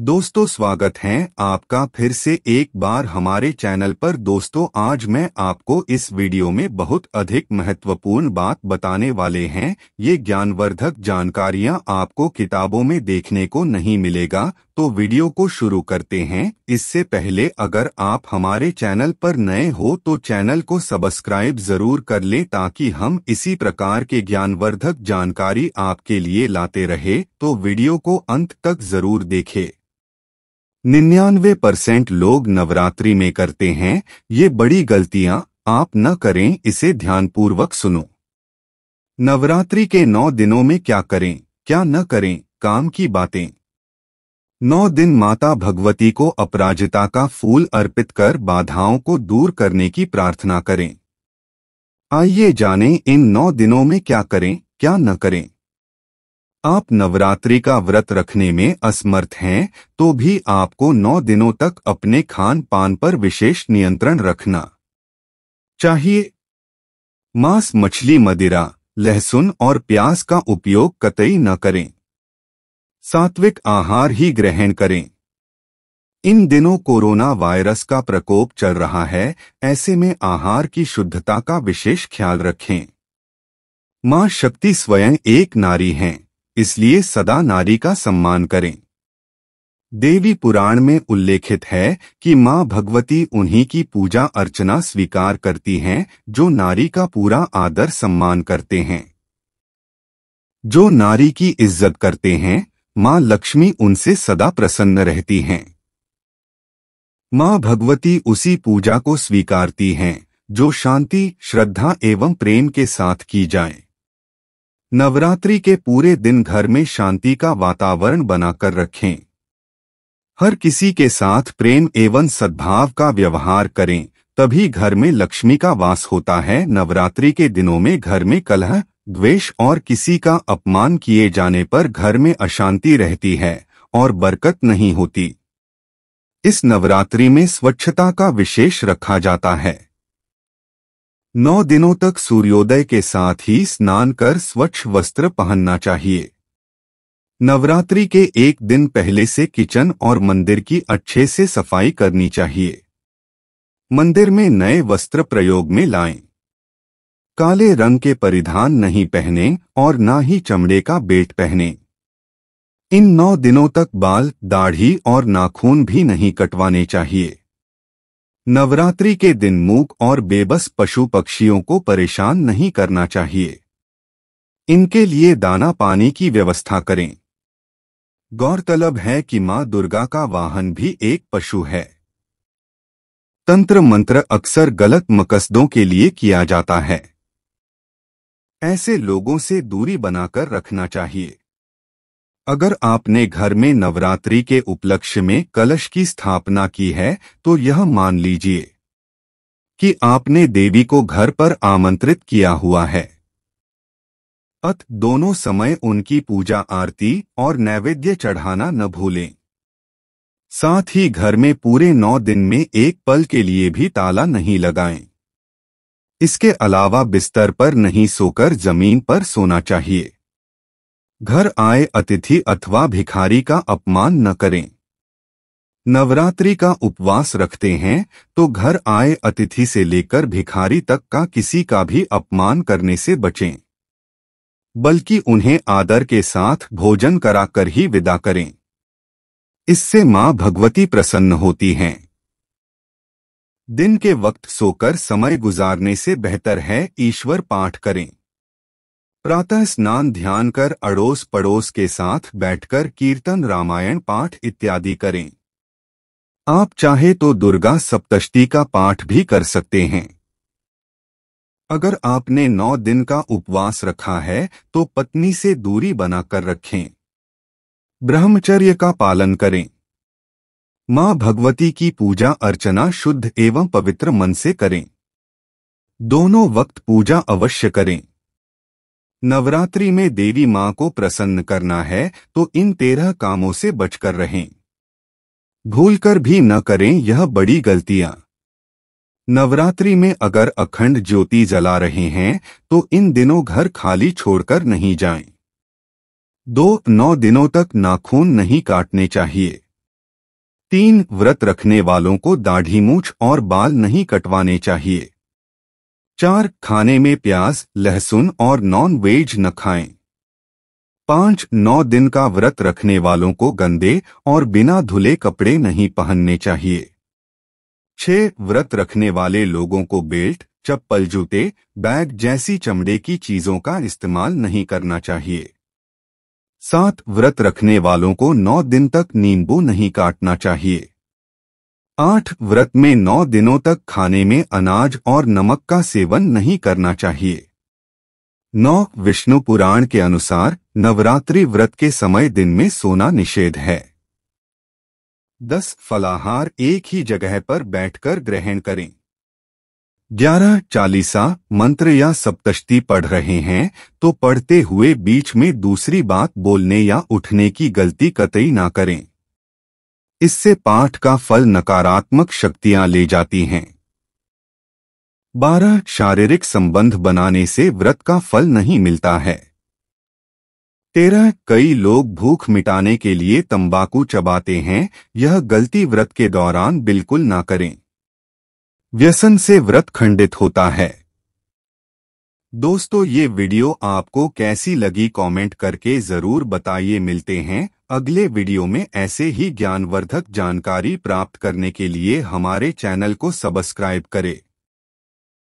दोस्तों, स्वागत है आपका फिर से एक बार हमारे चैनल पर। दोस्तों, आज मैं आपको इस वीडियो में बहुत अधिक महत्वपूर्ण बात बताने वाले हैं। ये ज्ञानवर्धक जानकारियाँ आपको किताबों में देखने को नहीं मिलेगा तो वीडियो को शुरू करते हैं। इससे पहले अगर आप हमारे चैनल पर नए हो तो चैनल को सब्सक्राइब ज़रूर कर ले ताकि हम इसी प्रकार के ज्ञानवर्धक जानकारी आपके लिए लाते रहे। तो वीडियो को अंत तक ज़रूर देखें। निन्यानवे परसेंट लोग नवरात्रि में करते हैं, ये बड़ी गलतियाँ, आप न करें, इसे ध्यानपूर्वक सुनो। नवरात्रि के नौ दिनों में क्या करें, क्या न करें, काम की बातें। नौ दिन माता भगवती को अपराजिता का फूल अर्पित कर बाधाओं को दूर करने की प्रार्थना करें। आइए जानें, इन नौ दिनों में क्या करें, क्या न करें। आप नवरात्रि का व्रत रखने में असमर्थ हैं तो भी आपको नौ दिनों तक अपने खान पान पर विशेष नियंत्रण रखना। चाहिए। मांस मछली मदिरा, लहसुन और प्याज का उपयोग कतई न करें। सात्विक आहार ही ग्रहण करें। इन दिनों कोरोना वायरस का प्रकोप चल रहा है, ऐसे में आहार की शुद्धता का विशेष ख्याल रखें। माँ शक्ति स्वयं एक नारी हैं। इसलिए सदा नारी का सम्मान करें। देवी पुराण में उल्लेखित है कि माँ भगवती उन्हीं की पूजा अर्चना स्वीकार करती हैं, जो नारी का पूरा आदर सम्मान करते हैं। जो नारी की इज़्ज़त करते हैं, माँ लक्ष्मी उनसे सदा प्रसन्न रहती हैं। माँ भगवती उसी पूजा को स्वीकारती हैं, जो शांति, श्रद्धा एवं प्रेम के साथ की जाए। नवरात्रि के पूरे दिन घर में शांति का वातावरण बनाकर रखें। हर किसी के साथ प्रेम एवं सद्भाव का व्यवहार करें, तभी घर में लक्ष्मी का वास होता है। नवरात्रि के दिनों में घर में कलह, द्वेष और किसी का अपमान किए जाने पर घर में अशांति रहती है और बरकत नहीं होती। इस नवरात्रि में स्वच्छता का विशेष रखा जाता है। नौ दिनों तक सूर्योदय के साथ ही स्नान कर स्वच्छ वस्त्र पहनना चाहिए। नवरात्रि के एक दिन पहले से किचन और मंदिर की अच्छे से सफ़ाई करनी चाहिए। मंदिर में नए वस्त्र प्रयोग में लाएँ। काले रंग के परिधान नहीं पहने और ना ही चमड़े का बेट पहने। इन नौ दिनों तक बाल, दाढ़ी और नाखून भी नहीं कटवाने चाहिए। नवरात्रि के दिन मूक और बेबस पशु पक्षियों को परेशान नहीं करना चाहिए। इनके लिए दाना पानी की व्यवस्था करें। गौरतलब है कि माँ दुर्गा का वाहन भी एक पशु है। तंत्र मंत्र अक्सर गलत मकसदों के लिए किया जाता है। ऐसे लोगों से दूरी बनाकर रखना चाहिए। अगर आपने घर में नवरात्रि के उपलक्ष्य में कलश की स्थापना की है तो यह मान लीजिए कि आपने देवी को घर पर आमंत्रित किया हुआ है। अत, दोनों समय उनकी पूजा आरती और नैवेद्य चढ़ाना न भूलें। साथ ही घर में पूरे नौ दिन में एक पल के लिए भी ताला नहीं लगाएँ। इसके अलावा बिस्तर पर नहीं सोकर ज़मीन पर सोना चाहिए। घर आए अतिथि अथवा भिखारी का अपमान न करें। नवरात्रि का उपवास रखते हैं तो घर आए अतिथि से लेकर भिखारी तक का किसी का भी अपमान करने से बचें। बल्कि उन्हें आदर के साथ भोजन कराकर ही विदा करें। इससे माँ भगवती प्रसन्न होती हैं। दिन के वक्त सोकर समय गुजारने से बेहतर है ईश्वर पाठ करें। प्रातः स्नान ध्यान कर अड़ोस पड़ोस के साथ बैठकर कीर्तन, रामायण पाठ इत्यादि करें। आप चाहे तो दुर्गा सप्तष्टि का पाठ भी कर सकते हैं। अगर आपने नौ दिन का उपवास रखा है तो पत्नी से दूरी बनाकर रखें। ब्रह्मचर्य का पालन करें। माँ भगवती की पूजा, अर्चना शुद्ध एवं पवित्र मन से करें। दोनों वक्त पूजा अवश्य करें। नवरात्रि में देवी माँ को प्रसन्न करना है तो इन तेरह कामों से बचकर रहें। भूलकर भी न करें यह बड़ी गलतियाँ। नवरात्रि में अगर अखंड ज्योति जला रहे हैं तो इन दिनों घर खाली छोड़कर नहीं जाएँ। दो नौ दिनों तक नाखून नहीं काटने चाहिए। तीन व्रत रखने वालों को दाढ़ी मूछ और बाल नहीं कटवाने चाहिए। चार खाने में प्याज, लहसुन और नॉन वेज न खाएँ। पाँच नौ दिन का व्रत रखने वालों को गंदे और बिना धुले कपड़े नहीं पहनने चाहिए। छह व्रत रखने वाले लोगों को बेल्ट, चप्पल जूते, बैग जैसी चमड़े की चीज़ों का इस्तेमाल नहीं करना चाहिए। सात व्रत रखने वालों को नौ दिन तक नींबू नहीं काटना चाहिए। आठ व्रत में नौ दिनों तक खाने में अनाज और नमक का सेवन नहीं करना चाहिए। नौ विष्णु पुराण के अनुसार नवरात्रि व्रत के समय दिन में सोना निषेध है। दस फलाहार एक ही जगह पर बैठकर ग्रहण करें। ग्यारह चालीसा मंत्र या सप्तष्टि पढ़ रहे हैं तो पढ़ते हुए बीच में दूसरी बात बोलने या उठने की गलती कतई ना करें। इससे पाठ का फल नकारात्मक शक्तियाँ ले जाती हैं। बारह शारीरिक संबंध बनाने से व्रत का फल नहीं मिलता है। तेरह कई लोग भूख मिटाने के लिए तंबाकू चबाते हैं, यह गलती व्रत के दौरान बिल्कुल ना करें। व्यसन से व्रत खंडित होता है। दोस्तों, ये वीडियो आपको कैसी लगी कमेंट करके ज़रूर बताइए, मिलते हैं अगले वीडियो में ऐसे ही ज्ञानवर्धक जानकारी प्राप्त करने के लिए हमारे चैनल को सब्सक्राइब करें।